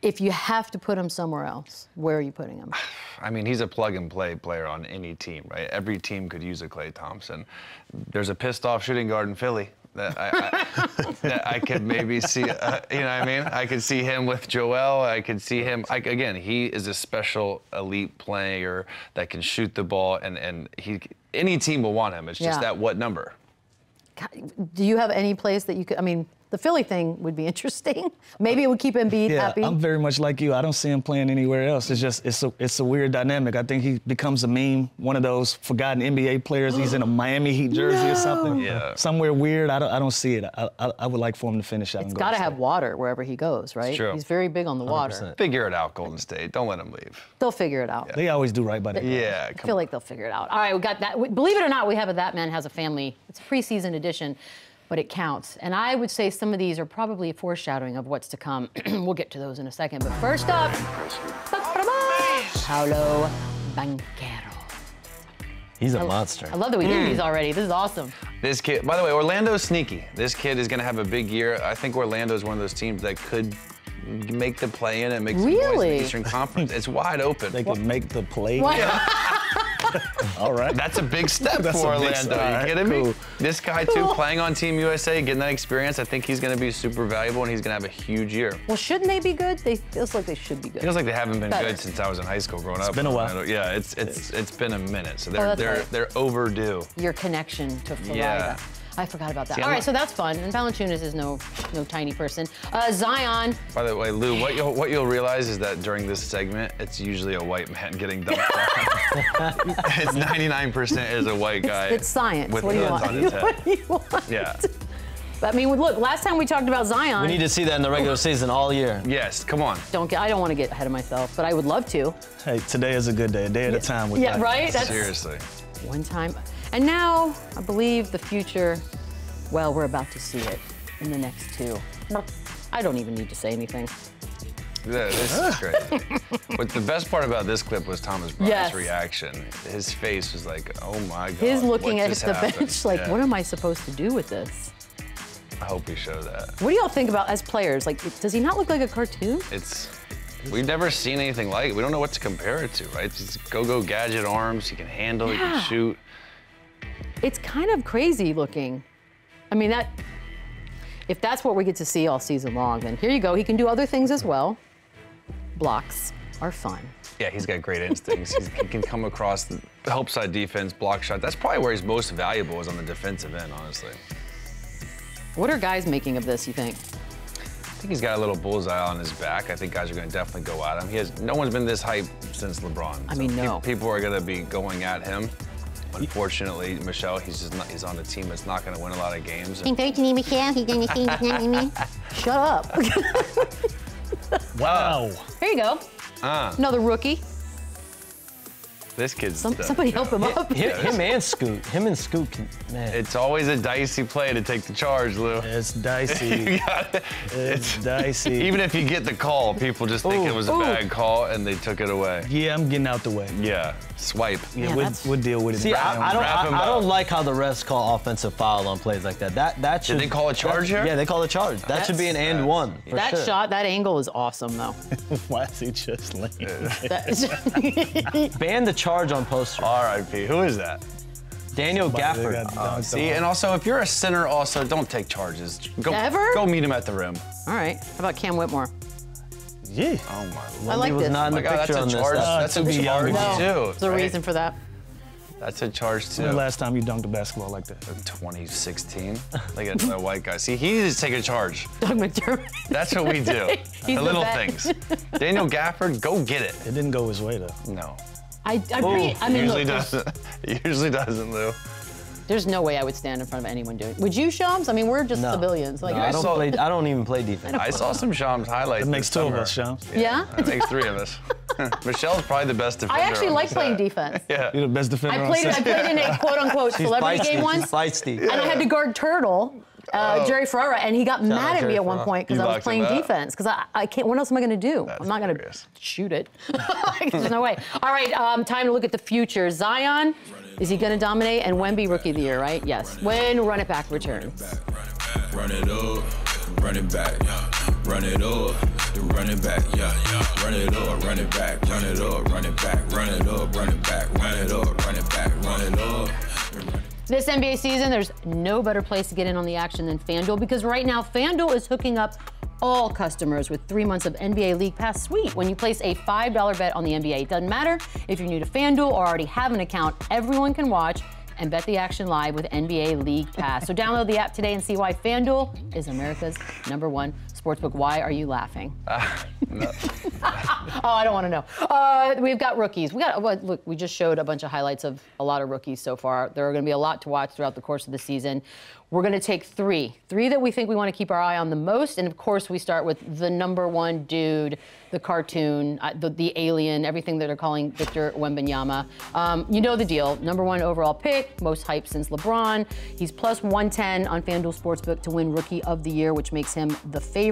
If you have to put him somewhere else, where are you putting him? <sighs> I mean, he's a plug and play player on any team, right? Every team could use a Klay Thompson. There's a pissed off shooting guard in Philly that I, I, <laughs> that I could maybe see. Uh, you know what I mean? I could see him with Joel. I could see him. I, again, he is a special elite player that can shoot the ball, and and he any team will want him. It's just Yeah. that what number? Do you have any place that you could? I mean, the Philly thing would be <laughs> interesting. Maybe it would keep Embiid Yeah, happy. I'm very much like you. I don't see him playing anywhere else. It's just it's a it's a weird dynamic. I think he becomes a meme, one of those forgotten NBA players. He's in a Miami Heat jersey or <gasps> something. Yeah. Somewhere weird. I don't I don't see it. I, I, I would like for him to finish out. it's and got to have water wherever he goes, right? true. He's very big on the water. 100%. Figure it out, Golden State. Don't let him leave. They'll figure it out. They always do right by the Yeah, I come feel like they'll figure it out. All right, we got that. we- Believe it or not, we have a That Man Has a Family. It's a preseason edition, but it counts. And I would say some of these are probably a foreshadowing of what's to come. <clears throat> we'll get to those in a second. But first up, Paolo Banchero. He's a monster. I love that we did these already. This is awesome. This kid, by the way, Orlando's sneaky. This kid is going to have a big year. I think Orlando's one of those teams that could make the play in and make some noise in the Eastern Conference. It's wide open. They can make the play. What? <laughs> All right. That's a big step That's for Orlando. step. Are you Alright, kidding me? This guy too, playing on Team USA, getting that experience. I think he's going to be super valuable and he's going to have a huge year. Well, shouldn't they be good? They feels like they should be good. Feels like they haven't been Better. good since I was in high school growing up. It's been a while. Yeah, it's it's it's been a minute. So oh, they're Oh, they're right. they're overdue. Your connection to Florida. Yeah. I forgot about that. See, All I'm right, not- so that's fun. And Valanciunas is no no tiny person. Uh, Zion, By the way, Lou, what you'll what you'll realize is that during this segment, it's usually a white man getting dumped on. <laughs> it's 99% is a white guy. it's science. With what do you guns want? on <laughs> his head. what do you want? Yeah. I mean, look, last time we talked about Zion. We need to see that in the regular season all year. Yes. Come on. don't get. I don't want to get ahead of myself, but I would love to. Hey, today is a good day. A day at a time. With Yeah, that. right. That's Seriously. one time. And now I believe the future. Well, we're about to see it in the next two. I don't even need to say anything. Yeah, this is crazy. <laughs> but the best part about this clip was Thomas Bryant's Yes. reaction. His face was like, oh my God. His looking at just the happened? bench like, Yeah. what am I supposed to do with this? I hope he showed that. What do y'all think about as players? Like, does he not look like a cartoon? It's we've never seen anything like it. We don't know what to compare it to, right? It's go-go gadget arms. He can handle. He can shoot. It's kind of crazy looking. I mean, that. If that's what we get to see all season long, then here you go. He can do other things as well. Blocks are fun. Yeah, he's got great instincts. He can come across the help side defense, block shot. That's probably where he's most valuable is on the defensive end, honestly. What are guys making of this? You think? I think he's got a little bullseye on his back. I think guys are going to definitely go at him. He has no one's been this hype since LeBron. I mean, no. people are going to be going at him. Unfortunately, Michelle, he's just not, he's on a team that's not going to win a lot of games. And Unfortunately, Michelle, he's gonna say his name to me. <laughs> Shut up. <laughs> Wow. Here you go. Ah. Another rookie. This kid's Some, stuff, somebody help him up. Him, him and Scoot. Him and Scoot can, man. It's always a dicey play to take the charge, Lou. It's dicey. <laughs> You got it. it's dicey. <laughs> Even if you get the call, people just think it was a Ooh. bad call and they took it away. yeah, I'm getting out the way. Yeah, swipe. Yeah, Man, we'll, we'll deal with it. See, I, I don't, I, I don't like how the refs call offensive foul on plays like that. That that should. they call a charge that- here? Yeah, they call a charge. That should be an and one. for That sure. shot, that angle is awesome, though. <laughs> Why is he just laying? Ban the charge on poster. R.I.P. Who is that? Daniel Gafford. Got dunked See, and also if you're a center, also don't take charges. Go, Ever? Go meet him at the rim. All right. How about Cam Whitmore? yeah. Oh my I lord. like he was this. not in Oh the God, picture that's a charge. Uh, that's to a be charge young. No, too. there's a reason for that. That's a charge too. When the last time you dunked a basketball like that? 2016. Like a, a white guy. See, he needs to take a charge. Doug McDermott. That's what we do. <laughs> He's the the little vet. things. Daniel Gafford, go get it. It didn't go his way though. No. I, I, pre- I mean, usually look, there's, doesn't. <laughs> Usually doesn't, Lou. there's no way I would stand in front of anyone doing. Would you, Shams? I mean, we're just No. civilians. Like, No, I don't saw- play. I don't even play defense. I saw some Shams highlights. It makes this two of us, Shams. yeah. That makes three of us. <laughs> Michelle's probably the best defender. I actually on like playing set. defense. <laughs> Yeah. You're the best defender I on played. I played in a quote unquote She's celebrity feisty. game once. She's feisty. and I had to guard Turtle, uh, Jerry Ferrara, and he got mad at Jerry me at one Ferrara. point because I was playing defense. Because I, I can't. What else am I going to do? I'm not going to shoot it. <laughs> There's no way. All right, um, time to look at the future. Zion, is he going to dominate? And Wemby, rookie of the year, right? Yes. When Run It Back returns. Run it up, run it back, run it up, the running back, yeah, yeah. Run it up, run it back, run it up, run it back, run it up, run it back, run it up, run it back, run it up. This NBA season, there's no better place to get in on the action than FanDuel because right now FanDuel is hooking up all customers with three months of NBA League Pass Sweet when you place a $5 bet on the NBA. It doesn't matter if you're new to FanDuel or already have an account, everyone can watch and bet the action live with NBA League Pass. so download the app today and see why FanDuel is America's number one sportsbook. Why are you laughing? <laughs> <laughs> oh, I don't want to know. Uh, we've got rookies. We got well, look. We just showed a bunch of highlights of a lot of rookies so far. There are going to be a lot to watch throughout the course of the season. We're going to take three, three that we think we want to keep our eye on the most, and of course we start with the number one dude, the cartoon, uh, the, the alien, everything that they're calling Victor Wembanyama. Um, you know the deal. Number one overall pick, most hype since LeBron. He's plus 110 on FanDuel Sportsbook to win Rookie of the Year, which makes him the favorite.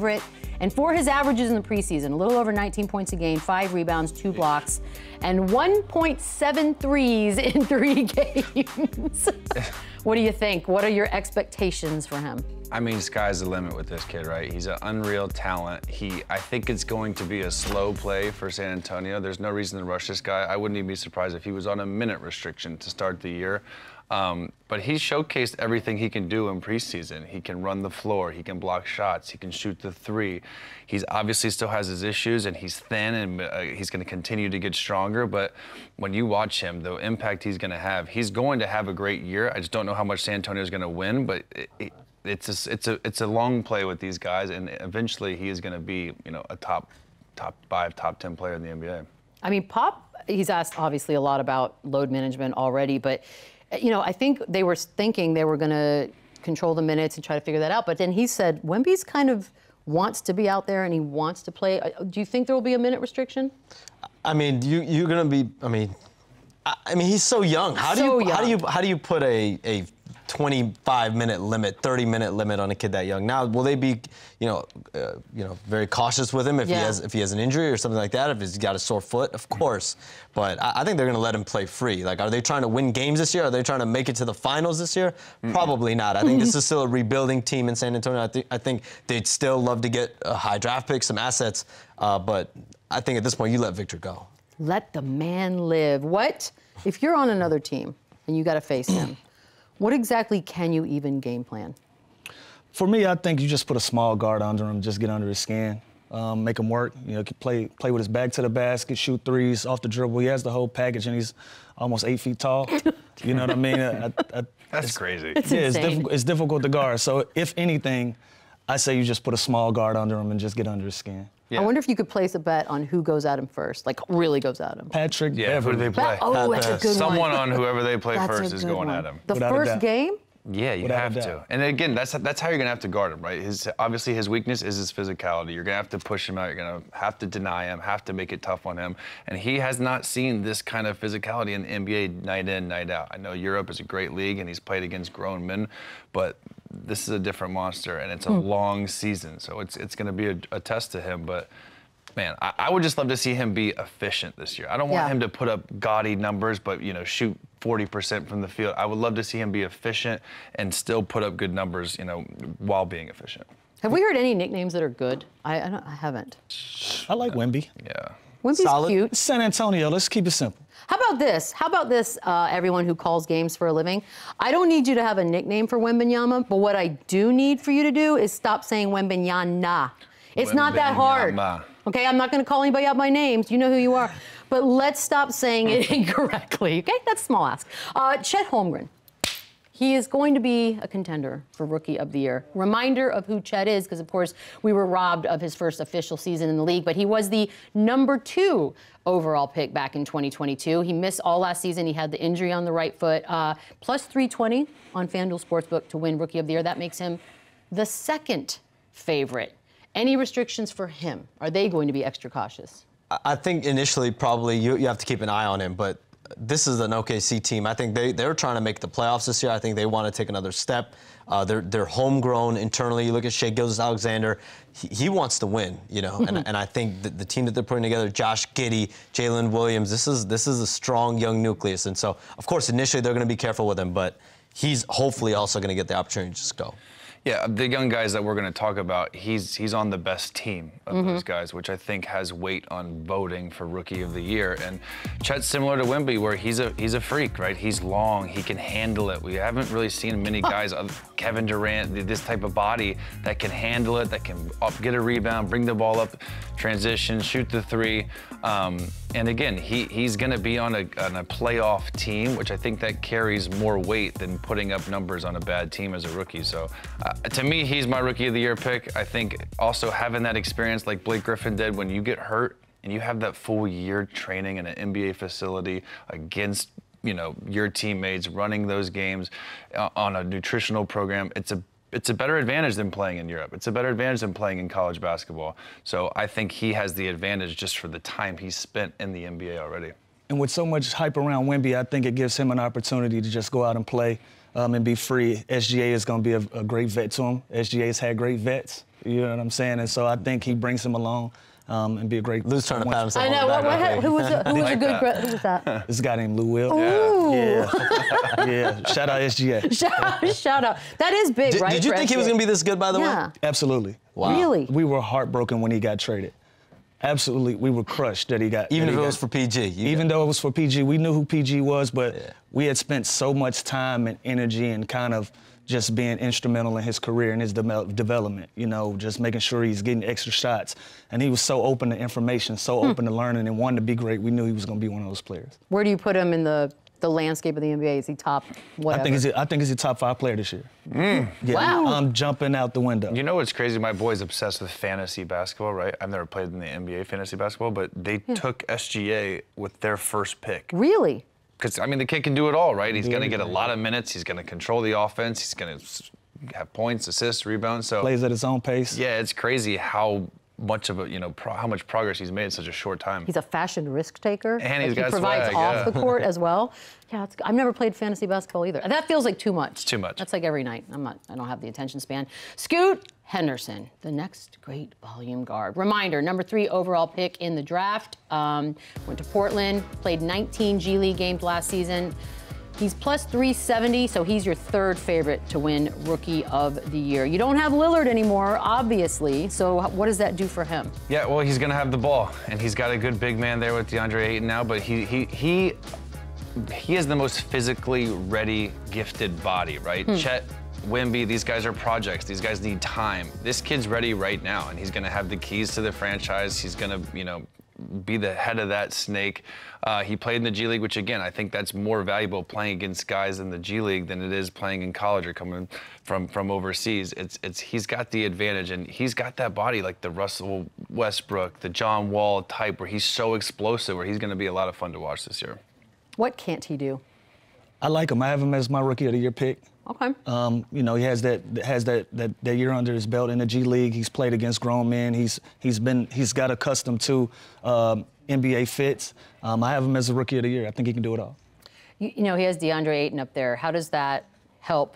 And for his averages in the preseason, a little over 19 points a game, five rebounds, two blocks, and 1.7 threes <laughs> in three <laughs> games. <laughs> what do you think? What are your expectations for him? I mean, sky's the limit with this kid, right? He's an unreal talent. He, I think it's going to be a slow play for San Antonio. There's no reason to rush this guy. I wouldn't even be surprised if he was on a minute restriction to start the year. Um, but he showcased everything he can do in preseason. He can run the floor, he can block shots, he can shoot the three. He's obviously still has his issues, and he's thin, and uh, he's going to continue to get stronger. But when you watch him, the impact he's going to have, he's going to have a great year. I just don't know how much San Antonio is going to win, but. It, it, it's a, it's a it's a long play with these guys, and eventually he is going to be you know a top top five, top ten player in the NBA. I mean, Pop, he's asked obviously a lot about load management already, but you know, I think they were thinking they were going to control the minutes and try to figure that out. But then he said Wemby's kind of wants to be out there and he wants to play. Uh, Do you think there will be a minute restriction? I mean, you you're gonna be. I mean, I, I mean, he's so young. How do So you how do you how do you put a a 25 minute limit, 30 minute limit on a kid that young? Now, will they be, you know, uh, you know, very cautious with him if he has if he has an injury or something like that? If he's got a sore foot, of course. But I, I think they're gonna let him play free. Like, are they trying to win games this year? Are they trying to make it to the finals this year? Probably not. I think this <laughs> is still a rebuilding team in San Antonio. I think I think they'd still love to get a high draft pick, some assets, uh, but I think at this point you let Victor go. Let the man live. What if you're on another team and you got to face him? What exactly can you even game plan? For me, I think you just put a small guard under him, just get under his skin, um, make him work. You know, play play with his back to the basket, shoot threes off the dribble. He has the whole package, and he's almost eight feet tall. <laughs> you know what I mean? I, I, That's crazy. It's yeah, it's, insane. it's difficult to guard. So if anything, I say you just put a small guard under him and just get under his skin. I wonder if you could place a bet on who goes at him first, like really goes at him. Patrick Yeah, who do they play? oh, that's a good Someone one. on whoever they play That's a first is good going one. at him. The Without a first doubt. game? Yeah, you Without a have doubt. to. And again, that's that's how you're gonna have to guard him, right? His obviously his weakness is his physicality. You're gonna have to push him out. You're gonna have to deny him. Have to make it tough on him. And he has not seen this kind of physicality in the NBA night in, night out. I know Europe is a great league, and he's played against grown men, but this is a different monster, and it's a hmm. long season, so it's it's gonna be a, a test to him, but. Man, I, I would just love to see him be efficient this year. I don't want Yeah. him to put up gaudy numbers, but you know, shoot 40% from the field. I would love to see him be efficient and still put up good numbers, you know, while being efficient. Have we heard any nicknames that are good? I, I, don't, I haven't. I like Wimby. Yeah. Wemby's Solid. cute. San Antonio, let's keep it simple. How about this? How about this, uh, everyone who calls games for a living? I don't need you to have a nickname for Wembanyama, but what I do need for you to do is stop saying Wembenyana. It's not that hard. Okay, I'm not going to call anybody out by names. You know who you are. But let's stop saying it <laughs> incorrectly. Okay, that's a small ask. Uh, Chet Holmgren. He is going to be a contender for Rookie of the Year. Reminder of who Chet is, because of course we were robbed of his first official season in the league, but he was the number two overall pick back in 2022. He missed all last season. He had the injury on the right foot. Uh, plus 320 on FanDuel Sportsbook to win Rookie of the Year. That makes him the second favorite. Any restrictions for him? Are they going to be extra cautious? I- think initially probably you, you have to keep an eye on him, but this is an OKC team. I think they, they're trying to make the playoffs this year. I think they want to take another step. Uh, they're, they're homegrown internally. You look at Shai Gilgeous-Alexander, he, he wants to win, you know, and, and I think the, the team that they're putting together, Josh Giddey, Jalen Williams, this is, this is a strong young nucleus. And so, of course, initially they're going to be careful with him, but he's hopefully also going to get the opportunity to just go. Yeah, the young guys that we're going to talk about, he's he's on the best team of Mm-hmm. those guys, which I think has weight on voting for Rookie of the Year. And Chet's similar to Wimby, where he's a he's a freak, right? He's long, he can handle it. We haven't really seen many <laughs> guys, other- Kevin Durant, this type of body that can handle it, that can up, get a rebound, bring the ball up, transition, shoot the three. Um, and again, he he's going to be on a on a playoff team, which I think that carries more weight than putting up numbers on a bad team as a rookie. So, uh, to me, he's my rookie of the year pick. I think also having that experience like Blake Griffin did when you get hurt and you have that full year training in an NBA facility against you know your teammates running those games uh, on a nutritional program it's a it's a better advantage than playing in Europe. It's a better advantage than playing in college basketball. So I think he has the advantage just for the time he's spent in the NBA already. And with so much hype around Wimby, I think it gives him an opportunity to just go out and play um, and be free. SGA is going to be a, a great vet to him. SGA's had great vets, you know what I'm saying? And so I think he brings him along um, and be a great. Lou's trying to pat himself I on know. What, what, who was a, who was <laughs> a good? that. Who was that? This guy named Lou Will. Ooh. Yeah. <laughs> yeah. Shout out SGA. <laughs> Shout, shout out. That is big, Did, right? did you for think he was going to be this good, by the Yeah. way? Absolutely. Wow. Really? We were heartbroken when he got traded. Absolutely, we were crushed that he got. Even if it got- was for PG. you- even though it was for PG, we knew who PG was, but Yeah. we had spent so much time and energy and kind of just being instrumental in his career and his de- development, you know, just making sure he's getting extra shots. And he was so open to information, so Hmm. open to learning and wanted to be great. We knew he was going to be one of those players. Where do you put him in the the landscape of the NBA? Is he top? Whatever. I think he's a, I think he's a top five player this year. Yeah, Wow. I'm jumping out the window. You know what's crazy? My boy's obsessed with fantasy basketball, right? I've never played in the NBA fantasy basketball, but they took SGA with their first pick. really. Because I mean, the kid can do it all, right? He's going to get a mm-hmm. lot of minutes. He's going to control the offense. He's going to have points, assists, rebounds. So Plays at his own pace. yeah, it's crazy how much of a you know pro- how much progress he's made in such a short time. He's a fashion risk taker. And he's Like, he provides swag, off yeah. the court <laughs> as well. Yeah, it's, I've never played fantasy basketball either. That feels like too much. It's too much. That's like every night. I'm not. I don't have the attention span. Scoot Henderson, the next great volume guard. Reminder: number three overall pick in the draft. Um, went to Portland. Played 19 G League games last season. He's plus 370, so he's your third favorite to win Rookie of the Year. You don't have Lillard anymore, obviously. So what does that do for him? Yeah, well, he's going to have the ball, and he's got a good big man there with DeAndre Ayton now. But he he he he has the most physically ready, gifted body, right? Hmm. Chet, Wimby, these guys are projects. These guys need time. This kid's ready right now, and he's going to have the keys to the franchise. He's going to, you know, be the head of that snake. Uh, he played in the G League, which again, I think that's more valuable playing against guys in the G League than it is playing in college or coming from from overseas. It's it's he's got the advantage, and he's got that body like the Russell Westbrook, the John Wall type, where he's so explosive, where he's going to be a lot of fun to watch this year. What can't he do? I like him. I have him as my rookie of the year pick. Okay. Um, you know, he has that has that, that that year under his belt in the G League. He's played against grown men. He's he's been he's got accustomed to um, NBA fits. Um, I have him as a rookie of the year. I think he can do it all. You, you know, he has DeAndre Ayton up there. How does that help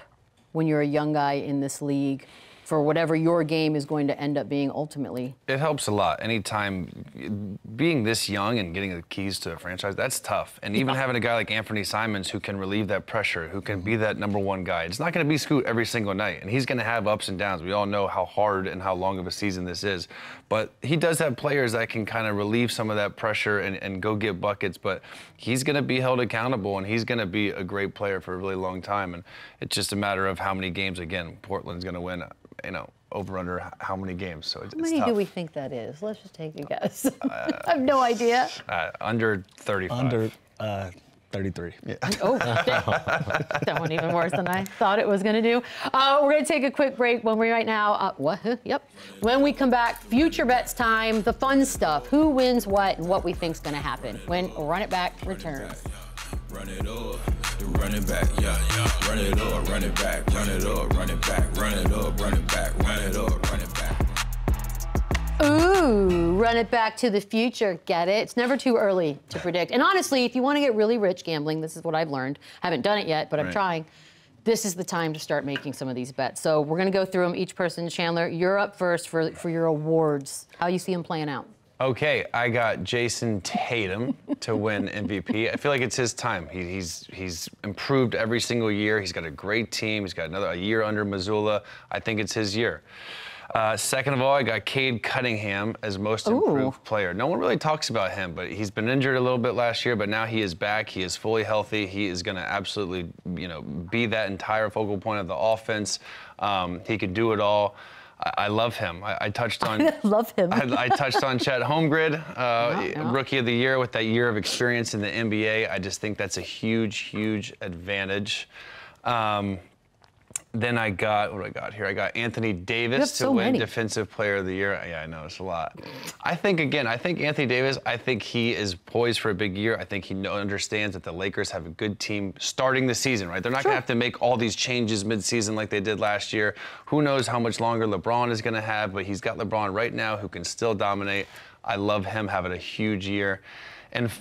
when you're a young guy in this league for whatever your game is going to end up being ultimately? It helps a lot. Anytime being this young and getting the keys to a franchise, that's tough. And even having a guy like Anfernee Simons who can relieve that pressure, who can be mm-hmm. that number one guy. It's not going to be Scoot every single night, and he's going to have ups and downs. We all know how hard and how long of a season this is. But he does have players that can kind of relieve some of that pressure and, and go get buckets. But he's going to be held accountable, and he's going to be a great player for a really long time. And it's just a matter of how many games, again, Portland's going to win, you know, over under how many games. So it's, How it's many tough. do we think that is? Let's just take a guess. <laughs> I have no idea. Uh, under 35. Under uh, 33. Oh, <laughs> that one even worse than I thought it was going to do. Uh, we're going to take a quick break when we right now. Uh, what? <laughs> Yep. When we come back, future bets time, the fun stuff, who wins what, and what we think's going to happen when Run It Back returns. Run it up, the run it back, yeah, yeah. Run it up, run it back, run it up, run it back, run it up, run it back, run it up, run it back. Ooh, run it back to the future. Get it? It's never too early to predict. And honestly, if you want to get really rich gambling, this is what I've learned. I haven't done it yet, but I'm Right. trying. This is the time to start making some of these bets. So we're going to go through them each person. Chandler, you're up first for, for your awards. How you see them playing out? Okay, I got Jayson Tatum to win MVP. I feel like it's his time. He, he's he's improved every single year. He's got a great team. He's got another a year under Mazzulla. I think it's his year. Uh, second of all, I got Cade Cunningham as most improved player. No one really talks about him, but he's been injured a little bit last year, but now he is back. He is fully healthy. He is going to absolutely, you know, be that entire focal point of the offense. Um, he could do it all. I, I love him. I, I touched <laughs> on. I Love him. I, I touched on Chet <laughs> Holmgren, uh, rookie of the year with that year of experience in the NBA. I just think that's a huge, huge advantage. Um, then I got what do I got here? I got Anthony Davis to so win many. Defensive Player of the Year. Yeah, I know it's a lot. I think again, I think Anthony Davis. I think he is poised for a big year. I think he know, understands that the Lakers have a good team starting the season. Right, they're not going to have to make all these changes mid-season like they did last year. Who knows how much longer LeBron is going to have? But he's got LeBron right now who can still dominate. I love him having a huge year, and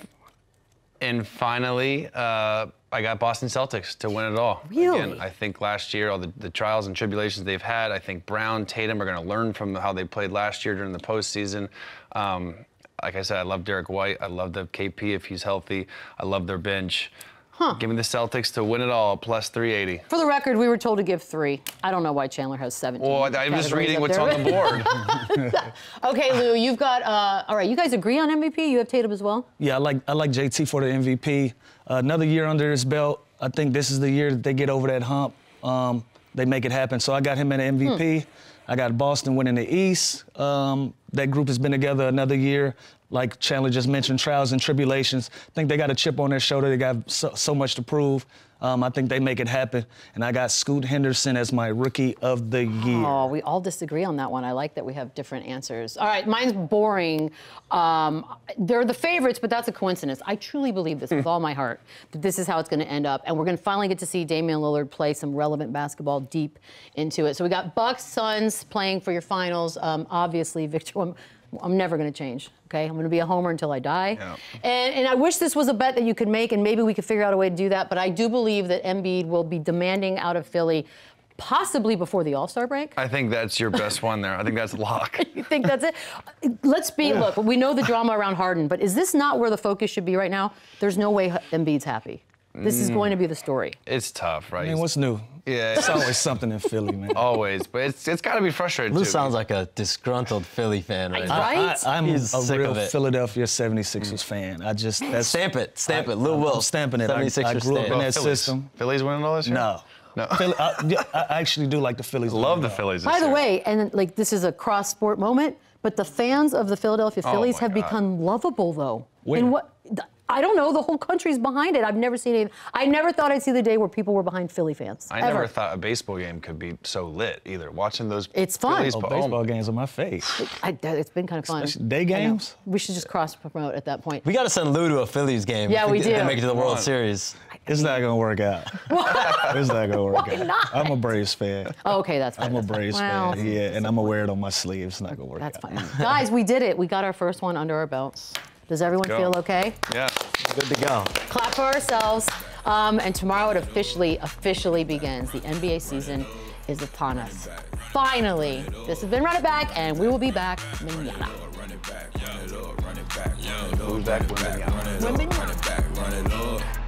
and finally, uh, I got Boston Celtics to win it all. Really? Again, I think last year, all the, the trials and tribulations they've had, I think Brown, Tatum are going to learn from how they played last year during the postseason. Um, like I said, I love Derrick White. I love the KP if he's healthy. I love their bench. Give me the Celtics to win it all, plus 380. For the record, we were told to give three. I don't know why Chandler has 17. Well, I'm just reading what's there. on the board. <laughs> <laughs> okay, Lou, you've got, uh, all right, you guys agree on MVP? You have Tatum as well? Yeah, I like I like JT for the MVP. Another year under his belt. I think this is the year that they get over that hump. Um, they make it happen. So I got him in the MVP. I got Boston winning the East. Um, that group has been together another year. Like Chandler just mentioned, trials and tribulations. I think they got a chip on their shoulder. They got so, so much to prove. Um, I think they make it happen. And I got Scoot Henderson as my rookie of the year. Oh, we all disagree on that one. I like that we have different answers. All right, mine's boring. Um, they're the favorites, but that's a coincidence. I truly believe this with all my heart that this is how it's going to end up, and we're going to finally get to see Damian Lillard play some relevant basketball deep into it. So we got Bucks, Suns playing for your finals. Um, obviously, Victor. I'm, I'm never going to change. Okay, I'm going to be a homer until I die. Yeah. And, and I wish this was a bet that you could make, and maybe we could figure out a way to do that. But I do believe that Embiid will be demanding out of Philly, possibly before the All Star break. I think that's your best one there. I think that's lock. <laughs> You think that's it? Let's be look. We know the drama around Harden, but is this not where the focus should be right now? There's no way Embiid's happy. This is mm. going to be the story. It's tough, right? Man, what's new? Yeah. It's always something in Philly, man. Always, but it's it's got to be frustrating Lou too. sounds like a disgruntled Philly fan right now. Right? I, am He's a sick real of it. Philadelphia 76ers fan. I just that's Stamp it, stamp I- it. Lou I'm- Will. I'm stamping it. I, I grew up in stamp. that Phillies. system. Phillies winning all this year? No. No. <laughs> Philly, I, I actually do like the Phillies. Love the though. Phillies. By this the year. way, and like this is a cross sport moment, but the fans of the Philadelphia Oh Phillies my have God. become lovable though. Where? And what? I don't know. The whole country's behind it. I've never seen it. I never thought I'd see the day where people were behind Philly fans. I ever. never thought a baseball game could be so lit either. Watching those. It's fun. Phillies Oh, baseball my- games are my face. I, it's been kind of fun. Especially day games? We should just cross promote at that point. We got to send Lou to a Phillies game. Yeah, if we get- do. They make it to the World Series. It's not gonna work out. <laughs> it's not gonna work Why out. not? I'm a Braves fan. Oh, okay, that's fine. I'm a that's fine. Braves Well, fan. Yeah, and I'm gonna wear it on my sleeve. It's not gonna work out. That's out. fine. Guys, we did it. We got our first one under our belts. Does everyone feel okay? Yeah. Good to go. Clap for ourselves. Um, and tomorrow it officially, officially begins. The NBA season is upon us. Finally, this has been Run It Back, and we will be back manana. Run it back, run it